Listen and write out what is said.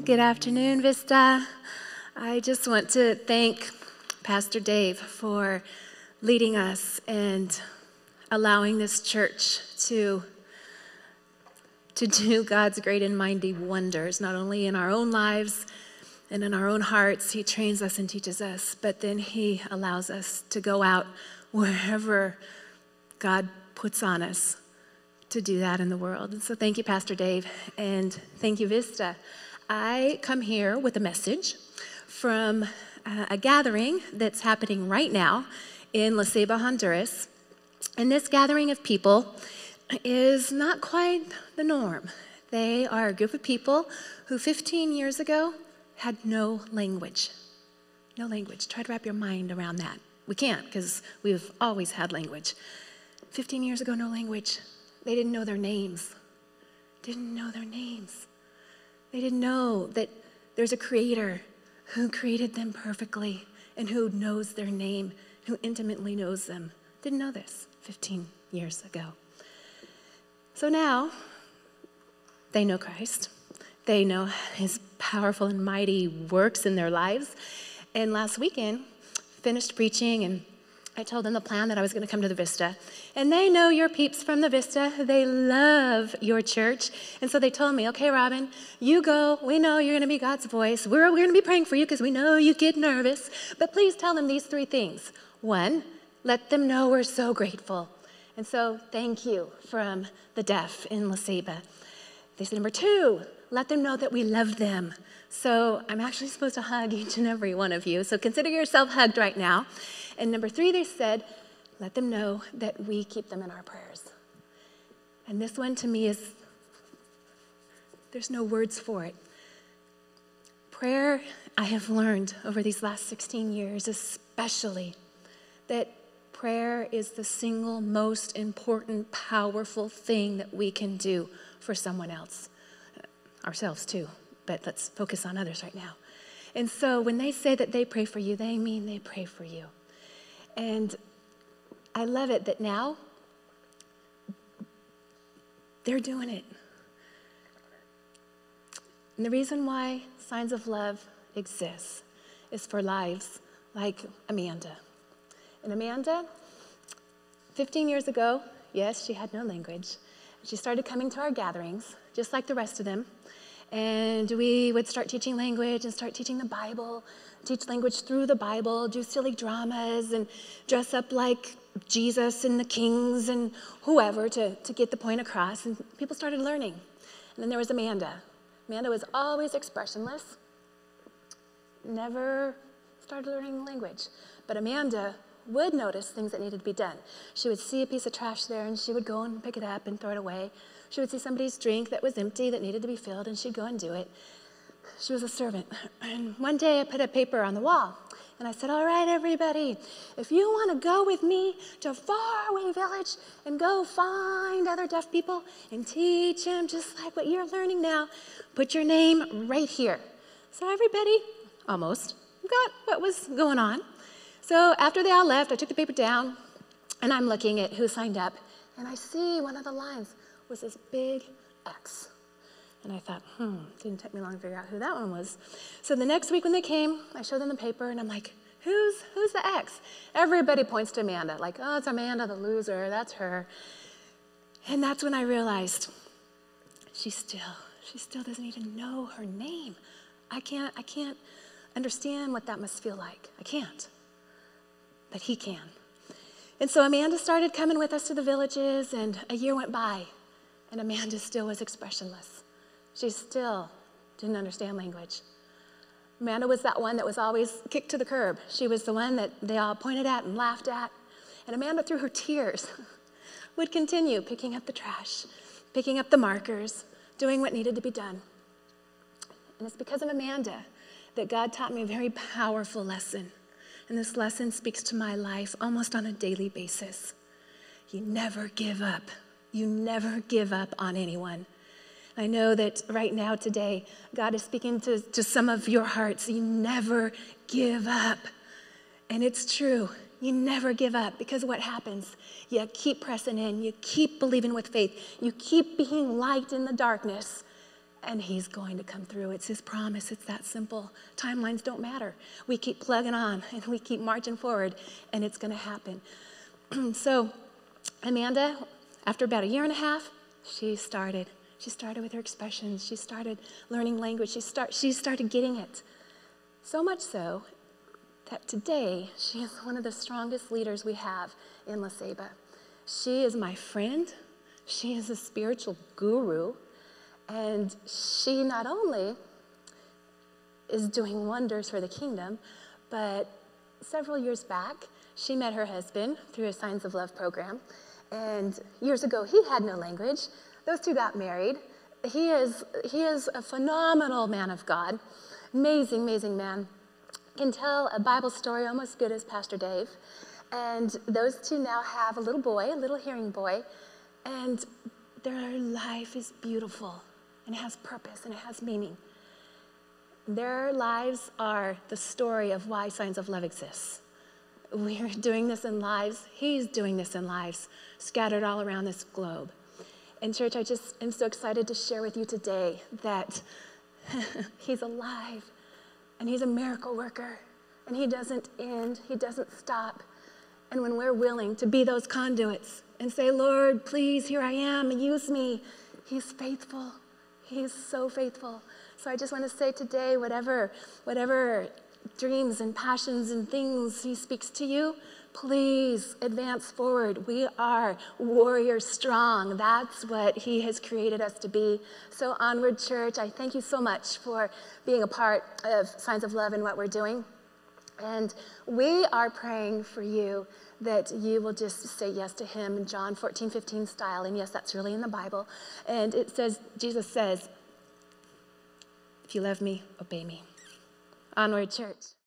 Good afternoon, Vista. I just want to thank Pastor Dave for leading us and allowing this church to, to do God's great and mighty wonders, not only in our own lives and in our own hearts. He trains us and teaches us, but then He allows us to go out wherever God puts on us to do that in the world. And so thank you, Pastor Dave, and thank you, Vista. I come here with a message from uh, a gathering that's happening right now in La Ceiba, Honduras. And this gathering of people is not quite the norm. They are a group of people who 15 years ago had no language. No language. Try to wrap your mind around that. We can't because we've always had language. 15 years ago, no language. They didn't know their names. Didn't know their names. They didn't know that there's a creator who created them perfectly and who knows their name, who intimately knows them. Didn't know this 15 years ago. So now they know Christ. They know his powerful and mighty works in their lives. And last weekend, finished preaching and I told them the plan that I was going to come to the Vista. And they know your peeps from the Vista. They love your church. And so they told me, okay, Robin, you go. We know you're going to be God's voice. We're, we're going to be praying for you because we know you get nervous. But please tell them these three things. One, let them know we're so grateful. And so thank you from the deaf in La Ceiba. They said, number two, let them know that we love them. So I'm actually supposed to hug each and every one of you. So consider yourself hugged right now. And number three, they said, let them know that we keep them in our prayers. And this one to me is, there's no words for it. Prayer, I have learned over these last 16 years, especially, that prayer is the single most important, powerful thing that we can do for someone else, ourselves too, but let's focus on others right now. And so when they say that they pray for you, they mean they pray for you. And I love it that now they're doing it. And the reason why Signs of Love exists is for lives like Amanda. And Amanda, 15 years ago, yes, she had no language. She started coming to our gatherings, just like the rest of them. And we would start teaching language and start teaching the Bible teach language through the Bible, do silly dramas, and dress up like Jesus and the kings and whoever to, to get the point across. And people started learning. And then there was Amanda. Amanda was always expressionless, never started learning language. But Amanda would notice things that needed to be done. She would see a piece of trash there and she would go and pick it up and throw it away. She would see somebody's drink that was empty that needed to be filled and she'd go and do it. She was a servant. And one day I put a paper on the wall and I said, All right, everybody, if you want to go with me to a faraway village and go find other deaf people and teach them just like what you're learning now, put your name right here. So everybody, almost, got what was going on. So after they all left, I took the paper down and I'm looking at who signed up and I see one of the lines was this big X. And I thought, hmm, didn't take me long to figure out who that one was. So the next week when they came, I showed them the paper and I'm like, who's, who's the X? Everybody points to Amanda, like, oh, it's Amanda, the loser, that's her. And that's when I realized she still, she still doesn't even know her name. I can't, I can't understand what that must feel like. I can't. But he can. And so Amanda started coming with us to the villages, and a year went by, and Amanda still was expressionless. She still didn't understand language. Amanda was that one that was always kicked to the curb. She was the one that they all pointed at and laughed at. And Amanda, through her tears, would continue picking up the trash, picking up the markers, doing what needed to be done. And it's because of Amanda that God taught me a very powerful lesson. And this lesson speaks to my life almost on a daily basis. You never give up. You never give up on anyone. I know that right now, today, God is speaking to, to some of your hearts. You never give up. And it's true. You never give up because what happens? You keep pressing in, you keep believing with faith, you keep being light in the darkness, and he's going to come through. It's his promise. It's that simple. Timelines don't matter. We keep plugging on and we keep marching forward, and it's going to happen. so, Amanda, after about a year and a half, she started. She started with her expressions. She started learning language. She, start, she started getting it. So much so that today she is one of the strongest leaders we have in La Ceiba. She is my friend. She is a spiritual guru. And she not only is doing wonders for the kingdom, but several years back, she met her husband through a Signs of Love program. And years ago, he had no language. Those two got married. He is, he is a phenomenal man of God, amazing, amazing man. Can tell a Bible story almost as good as Pastor Dave. And those two now have a little boy, a little hearing boy, and their life is beautiful and it has purpose and it has meaning. Their lives are the story of why Signs of Love exists. We're doing this in lives, He's doing this in lives scattered all around this globe. And, church, I just am so excited to share with you today that He's alive and He's a miracle worker and He doesn't end, He doesn't stop. And when we're willing to be those conduits and say, Lord, please, here I am, use me, He's faithful. He's so faithful. So I just want to say today, whatever, whatever dreams and passions and things He speaks to you, please advance forward. We are warrior strong. That's what He has created us to be. So, Onward Church, I thank you so much for being a part of Signs of Love and what we're doing. And we are praying for you that you will just say yes to him, John 14, 15 style. And yes, that's really in the Bible. And it says, Jesus says, if you love me, obey me. Onward, church.